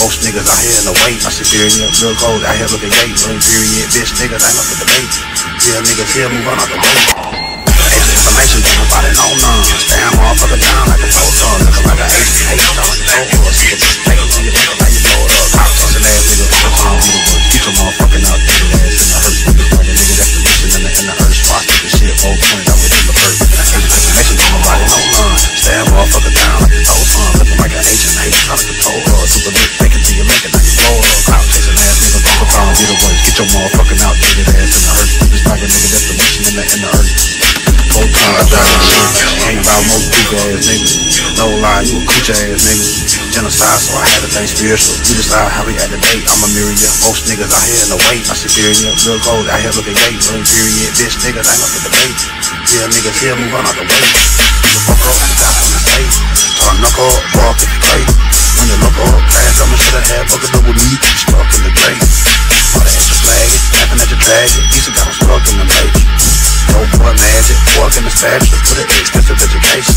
Most niggas out here in the way. I superior, real cold, out here looking gay. Period, bitch niggas I ain't up for debate. Real niggas here, move on out the way. Your motherfucking out, get your ass in the hurt. Niggas like a nigga that's the mission in the, in the earth. Full time, that shit. Ain't about most people ass niggas. No lie, you a cooch ass nigga. Genocide, so I had to think spiritual. We decide how we at the date. I'm a myriad. Most niggas out here in the way. I'm superior. Real cold out here looking gay. Real period. Bitch niggas I ain't up for debate. Yeah, niggas here move on out the way. Your dragon. Easy got 'em stuck in the matrix. No boy magic, work in the spatula, put an extensive education.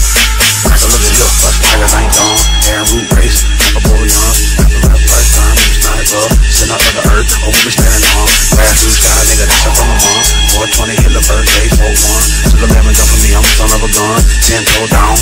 So look at here, bust tigers ain't gone, air and root a bullion. After the first time, we was sniper, send out of the earth, over we standing on. Glass blue sky, nigga, that's up on the mom. 420 hit the birthday, 4-1. Took 11 jump for me, I'm the son of a gun. 10 toe down,